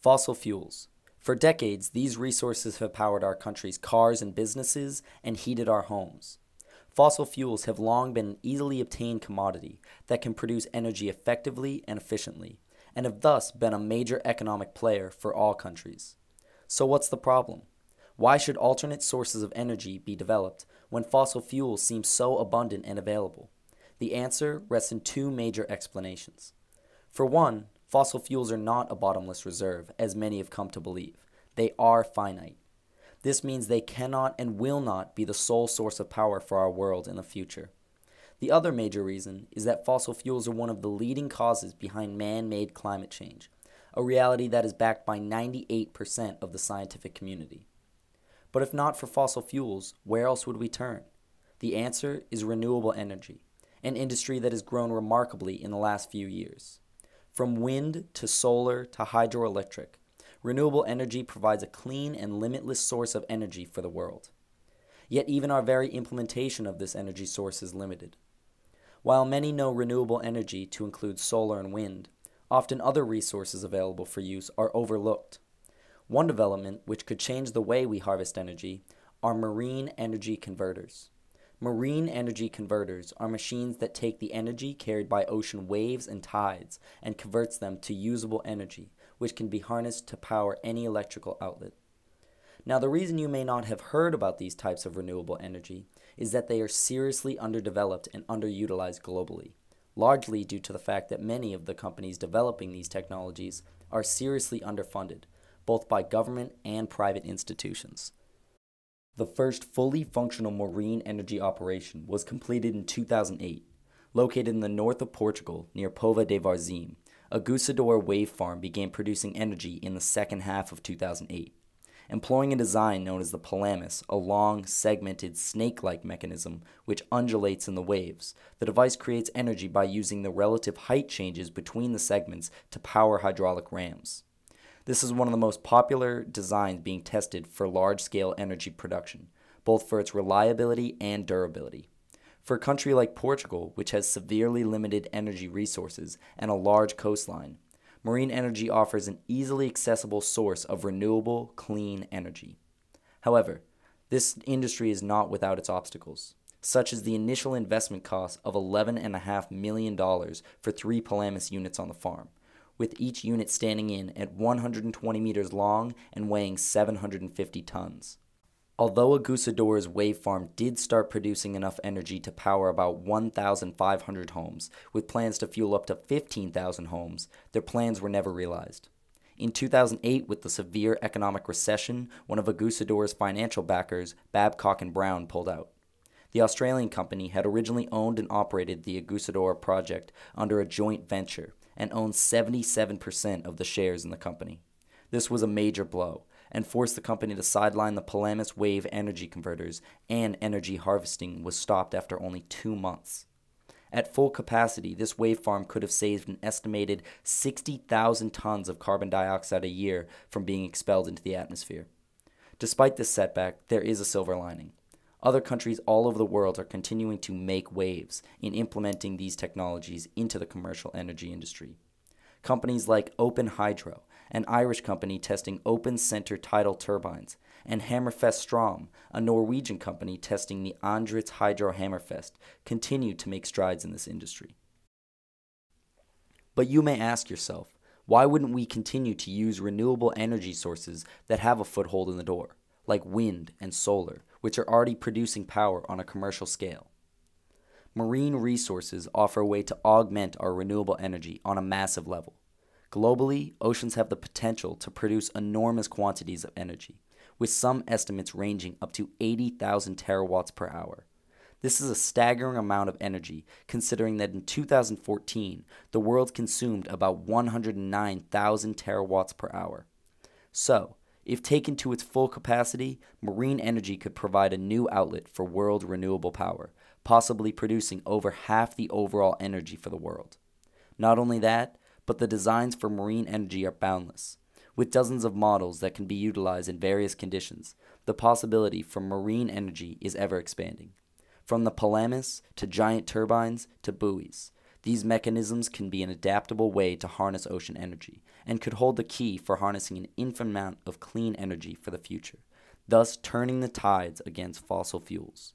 Fossil fuels. For decades, these resources have powered our country's cars and businesses and heated our homes. Fossil fuels have long been an easily obtained commodity that can produce energy effectively and efficiently, and have thus been a major economic player for all countries. So, what's the problem? Why should alternate sources of energy be developed when fossil fuels seem so abundant and available? The answer rests in two major explanations. For one, fossil fuels are not a bottomless reserve, as many have come to believe. They are finite. This means they cannot and will not be the sole source of power for our world in the future. The other major reason is that fossil fuels are one of the leading causes behind man made climate change, a reality that is backed by 98% of the scientific community. But if not for fossil fuels, where else would we turn? The answer is renewable energy, an industry that has grown remarkably in the last few years. From wind to solar to hydroelectric, renewable energy provides a clean and limitless source of energy for the world. Yet even our very implementation of this energy source is limited. While many know renewable energy to include solar and wind, often other resources available for use are overlooked. One development which could change the way we harvest energy are marine energy converters. Marine energy converters are machines that take the energy carried by ocean waves and tides and converts them to usable energy, which can be harnessed to power any electrical outlet. Now, the reason you may not have heard about these types of renewable energy is that they are seriously underdeveloped and underutilized globally, largely due to the fact that many of the companies developing these technologies are seriously underfunded, both by government and private institutions. The first fully functional marine energy operation was completed in 2008. Located in the north of Portugal near Póvoa de Varzim, a Aguçador wave farm began producing energy in the second half of 2008. Employing a design known as the Pelamis, a long, segmented, snake like mechanism which undulates in the waves, the device creates energy by using the relative height changes between the segments to power hydraulic rams. This is one of the most popular designs being tested for large scale energy production, both for its reliability and durability. For a country like Portugal, which has severely limited energy resources and a large coastline, marine energy offers an easily accessible source of renewable, clean energy. However, this industry is not without its obstacles, such as the initial investment cost of $11.5 million for three Pelamis units on the farm, with each unit standing in at 120 meters long and weighing 750 tons. Although Aguçador's wave farm did start producing enough energy to power about 1,500 homes, with plans to fuel up to 15,000 homes, their plans were never realized. In 2008, with the severe economic recession, one of Aguçador's financial backers, Babcock and Brown, pulled out. The Australian company had originally owned and operated the Aguçador project under a joint venture, and owns 77% of the shares in the company. This was a major blow and forced the company to sideline the Pelamis wave energy converters, and energy harvesting was stopped after only two months. At full capacity, this wave farm could have saved an estimated 60,000 tons of carbon dioxide a year from being expelled into the atmosphere. Despite this setback, there is a silver lining. Other countries all over the world are continuing to make waves in implementing these technologies into the commercial energy industry. Companies like OpenHydro, an Irish company testing open center tidal turbines, and Hammerfest Strom, a Norwegian company testing the Andritz Hydro Hammerfest, continue to make strides in this industry. But you may ask yourself, why wouldn't we continue to use renewable energy sources that have a foothold in the door, like wind and solar, which are already producing power on a commercial scale. Marine resources offer a way to augment our renewable energy on a massive level. Globally, oceans have the potential to produce enormous quantities of energy, with some estimates ranging up to 80,000 terawatts per hour. This is a staggering amount of energy, considering that in 2014, the world consumed about 109,000 terawatts per hour. So, if taken to its full capacity, marine energy could provide a new outlet for world renewable power, possibly producing over half the overall energy for the world. Not only that, but the designs for marine energy are boundless. With dozens of models that can be utilized in various conditions, the possibility for marine energy is ever expanding. From the Pelamis to giant turbines to buoys, These mechanisms can be an adaptable way to harness ocean energy and could hold the key for harnessing an infinite amount of clean energy for the future, thus turning the tides against fossil fuels.